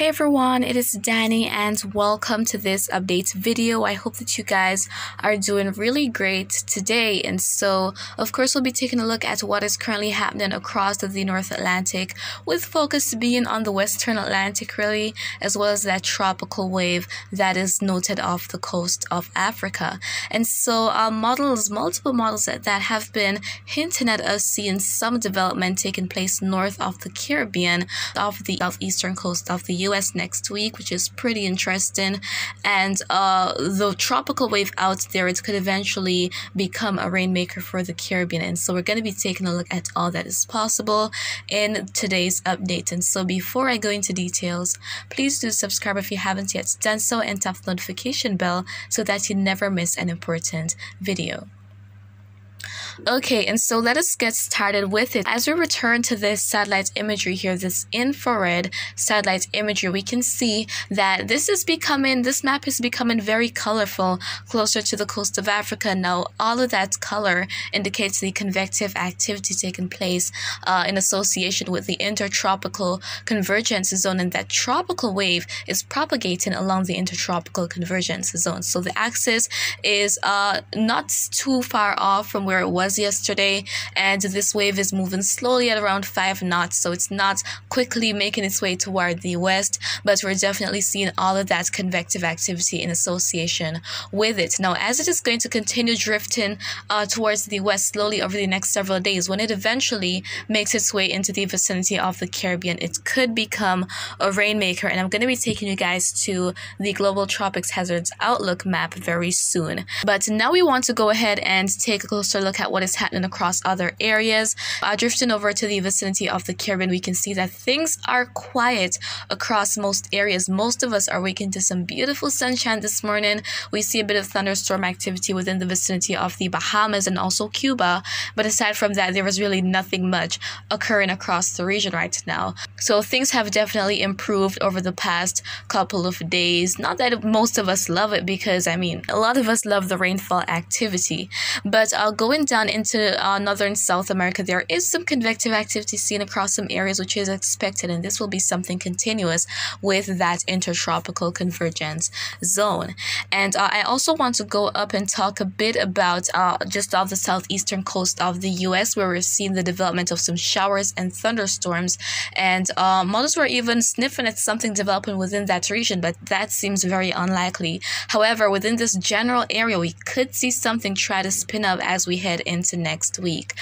Hey everyone, it is Dani'i and welcome to this update video. I hope that you guys are doing really great today. And so, of course, we'll be taking a look at what is currently happening across the North Atlantic with focus being on the Western Atlantic really, as well as that tropical wave that is noted off the coast of Africa. And so, our models, multiple models that, that have been hinting at us seeing some development taking place north of the Caribbean, off the southeastern coast of the US next week, which is pretty interesting. And uh, the tropical wave out there, it could eventually become a rainmaker for the Caribbean. And so we're going to be taking a look at all that is possible in today's update. And so before I go into details, please do subscribe if you haven't yet done so and tap the notification bell so that you never miss an important video. Okay, and so let us get started with it. As we return to this satellite imagery here, this infrared satellite imagery, we can see that this is becoming, this map is becoming very colorful closer to the coast of Africa. Now, all of that color indicates the convective activity taking place uh, in association with the intertropical convergence zone, and that tropical wave is propagating along the intertropical convergence zone. So the axis is uh, not too far off from where it was was yesterday, and this wave is moving slowly at around 5 knots, so it's not quickly making its way toward the west, but we're definitely seeing all of that convective activity in association with it. Now, as it is going to continue drifting uh, towards the west slowly over the next several days, when it eventually makes its way into the vicinity of the Caribbean, it could become a rainmaker, and I'm going to be taking you guys to the Global Tropics Hazards Outlook map very soon. But now we want to go ahead and take a closer look at what is happening across other areas. Uh, drifting over to the vicinity of the Caribbean, we can see that things are quiet across most areas. Most of us are waking to some beautiful sunshine this morning. We see a bit of thunderstorm activity within the vicinity of the Bahamas and also Cuba. But aside from that, there is really nothing much occurring across the region right now. So things have definitely improved over the past couple of days. Not that most of us love it because, I mean, a lot of us love the rainfall activity. But uh, going down into uh, northern South America, there is some convective activity seen across some areas, which is expected, and this will be something continuous with that intertropical convergence zone. And uh, I also want to go up and talk a bit about uh, just off the southeastern coast of the U.S., where we're seeing the development of some showers and thunderstorms, and uh, models were even sniffing at something developing within that region, but that seems very unlikely. However, within this general area, we could see something try to spin up as we head into next week.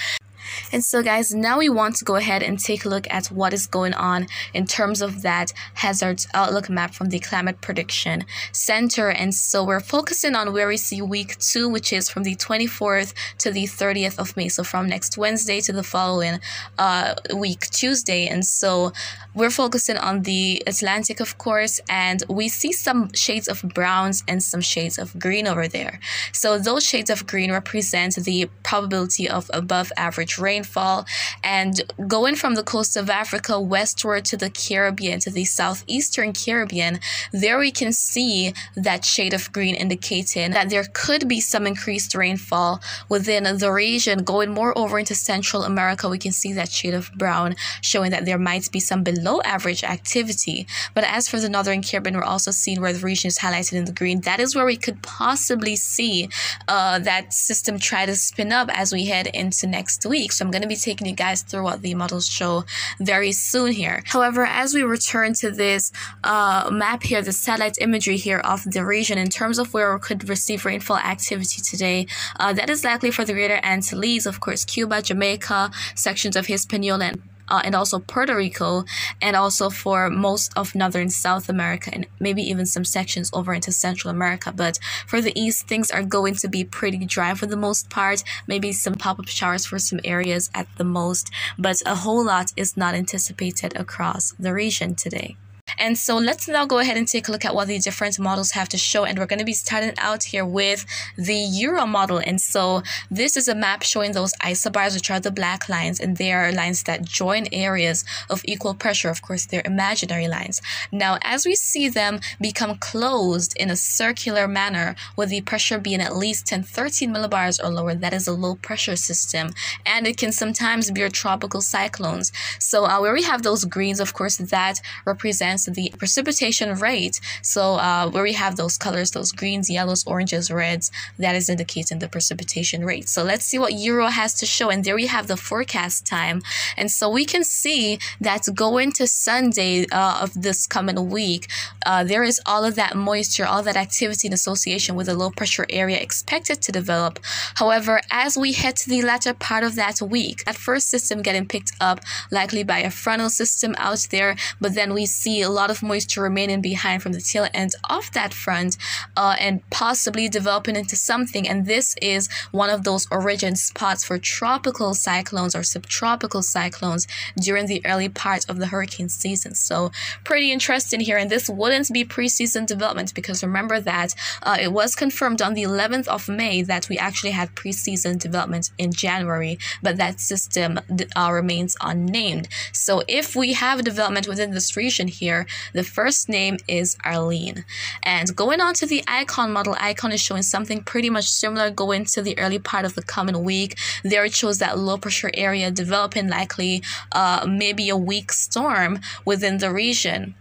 And so, guys, now we want to go ahead and take a look at what is going on in terms of that hazards outlook map from the Climate Prediction Center. And so, we're focusing on where we see week two, which is from the 24th to the 30th of May. So, from next Wednesday to the following uh, week, Tuesday. And so, we're focusing on the Atlantic, of course, and we see some shades of browns and some shades of green over there. So, those shades of green represent the probability of above average rainfall. And going from the coast of Africa westward to the Caribbean, to the southeastern Caribbean, there we can see that shade of green indicating that there could be some increased rainfall within the region. Going more over into Central America, we can see that shade of brown showing that there might be some below average activity. But as for the Northern Caribbean, we're also seeing where the region is highlighted in the green. That is where we could possibly see uh, that system try to spin up as we head into next week week. So I'm going to be taking you guys through what the models show very soon here. However, as we return to this uh, map here, the satellite imagery here of the region in terms of where we could receive rainfall activity today, uh, that is likely for the Greater Antilles, of course, Cuba, Jamaica, sections of Hispaniola, and uh, and also Puerto Rico, and also for most of northern South America, and maybe even some sections over into Central America. But for the east, things are going to be pretty dry for the most part, maybe some pop up showers for some areas at the most, but a whole lot is not anticipated across the region today. And so let's now go ahead and take a look at what the different models have to show. And we're going to be starting out here with the Euro model. And so this is a map showing those isobars, which are the black lines, and they are lines that join areas of equal pressure. Of course, they're imaginary lines. Now, as we see them become closed in a circular manner, with the pressure being at least 10, 13 millibars or lower, that is a low pressure system. And it can sometimes be a tropical cyclones. So uh, where we have those greens, of course, that represents the precipitation rate. So uh, where we have those colors, those greens, yellows, oranges, reds, that is indicating the precipitation rate. So let's see what Euro has to show. And there we have the forecast time. And so we can see that going to Sunday uh, of this coming week, uh, there is all of that moisture, all that activity in association with a low pressure area expected to develop. However, as we head to the latter part of that week, that first system getting picked up likely by a frontal system out there, but then we see a lot of moisture remaining behind from the tail end of that front uh, and possibly developing into something. And this is one of those origin spots for tropical cyclones or subtropical cyclones during the early part of the hurricane season. So, pretty interesting here. And this wouldn't be preseason development because remember that uh, it was confirmed on the 11th of May that we actually had preseason development in January, but that system uh, remains unnamed. So, if we have development within this region here, the first name is Arlene. And going on to the ICON model, ICON is showing something pretty much similar going to the early part of the coming week. There it shows that low pressure area developing likely uh, maybe a weak storm within the region.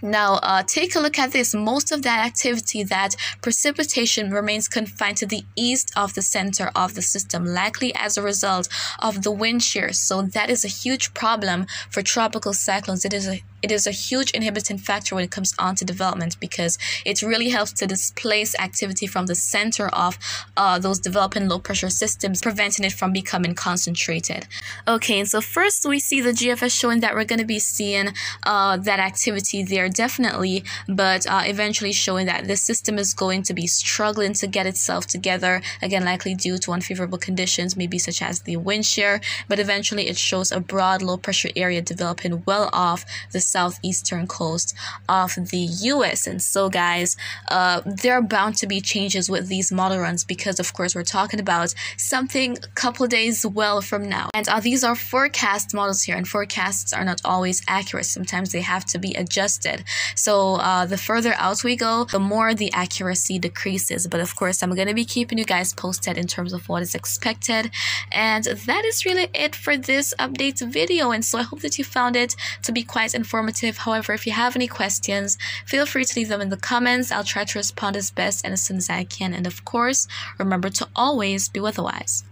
Now, uh, take a look at this. Most of that activity, that precipitation remains confined to the east of the center of the system, likely as a result of the wind shear. So that is a huge problem for tropical cyclones. It is a it is a huge inhibiting factor when it comes on to development because it really helps to displace activity from the center of uh, those developing low pressure systems, preventing it from becoming concentrated. Okay, and so first we see the GFS showing that we're going to be seeing uh, that activity there definitely, but uh, eventually showing that the system is going to be struggling to get itself together, again, likely due to unfavorable conditions, maybe such as the wind shear, but eventually it shows a broad low pressure area developing well off the southeastern coast of the US. And so, guys, uh, there are bound to be changes with these model runs because, of course, we're talking about something a couple days well from now. And uh, these are forecast models here, and forecasts are not always accurate. Sometimes they have to be adjusted. So, uh, the further out we go, the more the accuracy decreases. But of course, I'm going to be keeping you guys posted in terms of what is expected. And that is really it for this update video. And so, I hope that you found it to be quite informative informative. However, if you have any questions, feel free to leave them in the comments. I'll try to respond as best and as soon as I can. And of course, remember to always be weatherwise.